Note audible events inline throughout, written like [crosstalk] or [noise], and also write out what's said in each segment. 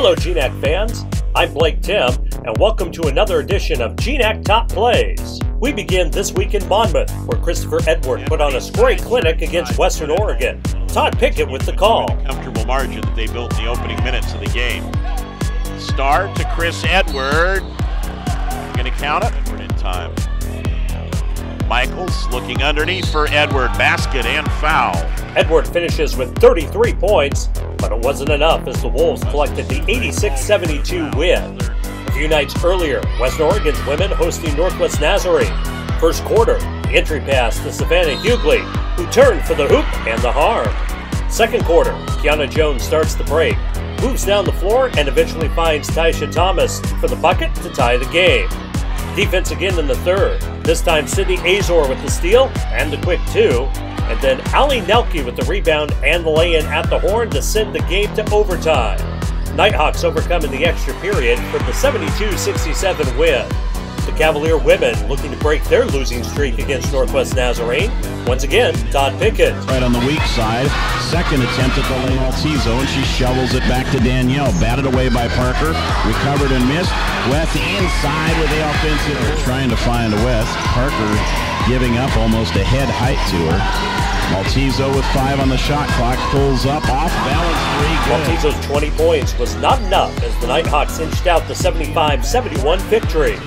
Hello, GNAC fans. I'm Blake Tim, and welcome to another edition of GNAC Top Plays. We begin this week in Monmouth, where Christopher Edward put on a scoring clinic against Western Oregon. Todd Pickett with the call. Comfortable margin that they built in the opening minutes of the game. Start to Chris Edward. Gonna count it. We're in time. Michaels looking underneath for Edward. Basket and foul. Edward finishes with 33 points, but it wasn't enough as the Wolves collected the 86 72 win. A few nights earlier, Western Oregon's women hosting Northwest Nazarene. First quarter, entry pass to Savannah Hughley, who turned for the hoop and the harm. Second quarter, Kiana Jones starts the break, moves down the floor, and eventually finds Taisha Thomas for the bucket to tie the game. Defense again in the third. This time, Sydney Azor with the steal and the quick two. And then Ali Nelke with the rebound and the lay in at the horn to send the game to overtime. Nighthawks overcome in the extra period for the 72 67 win. Cavalier women looking to break their losing streak against Northwest Nazarene. Once again, Todd Pickett. Right on the weak side. Second attempt at the lane Maltezo, and she shovels it back to Danielle. Batted away by Parker. Recovered and missed. West inside with the offensive. They're trying to find West. Parker giving up almost a head height to her. Maltezo with five on the shot clock. Pulls up off balance three. Good. Maltezo's 20 points was not enough as the Nighthawks inched out the 75 71 victory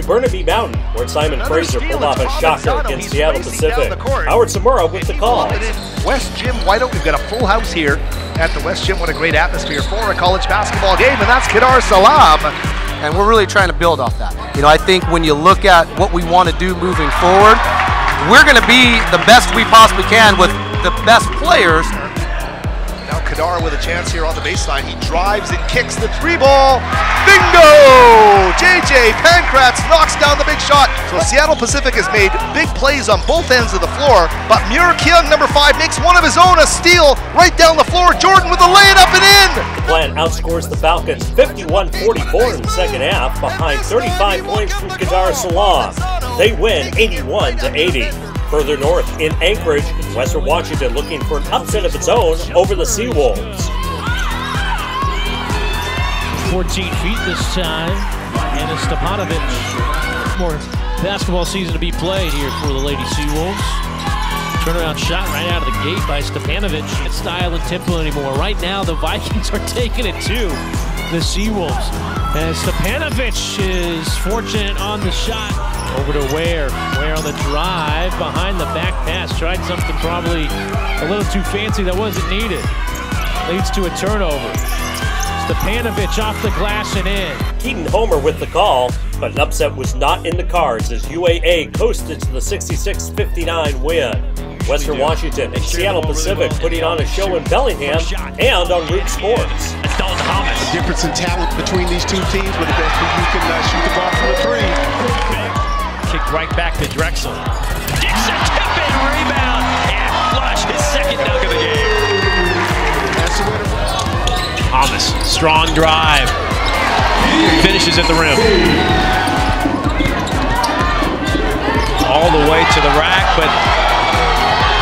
to Burnaby Mountain, where Simon Another Fraser pulled off a shocker against He's Seattle Pacific. court. Howard Samura with the call. Balled it in West Gym White Oak. We've got a full house here at the West Gym. What a great atmosphere for a college basketball game, and that's Kedar Salam. and we're really trying to build off that. You know, I think when you look at what we want to do moving forward, we're going to be the best we possibly can with the best players. Now Kadar with a chance here on the baseline. He drives and kicks the three ball. Bingo! JJ Pankratz knocks down the big shot. So Seattle Pacific has made big plays on both ends of the floor, but Muir Kyung, number five, makes one of his own, a steal right down the floor. Jordan with a lay it up and in. The Clan outscores the Falcons 51-44 in the second half behind 35 points from Kadar Salam. They win 81 to 80. Further north in Anchorage, Western Washington looking for an upset of its own over the Seawolves. 14 feet this time. Anna Stepanovic. More basketball season to be played here for the Lady Seawolves. Turnaround shot right out of the gate by Stepanovic. It's style and tempo anymore. Right now, the [laughs] Vikings are taking it to the Seawolves. And Stepanovic is fortunate on the shot. Over to Ware. Ware on the drive behind the back pass. Tried something probably a little too fancy that wasn't needed. Leads to a turnover. Stepanovic off the glass and in. Keaton Homer with the call, but an upset was not in the cards as UAA coasted to the 66-59 win. Western Washington and Seattle Pacific putting on a show in Bellingham and on Root Sports. That's Dalton Thomas. difference in talent between these two teams, but the best you can uh, shoot the ball from the three. Kicked right back to Drexel. Dixon tip in rebound strong drive. Finishes at the rim. All the way to the rack, but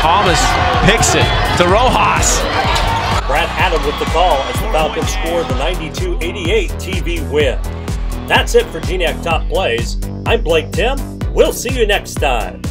Thomas picks it to Rojas. Brad Adam with the call as the Falcons scored the 92-88 TV win. That's it for GNAC Top Plays. I'm Blake Tim. We'll see you next time.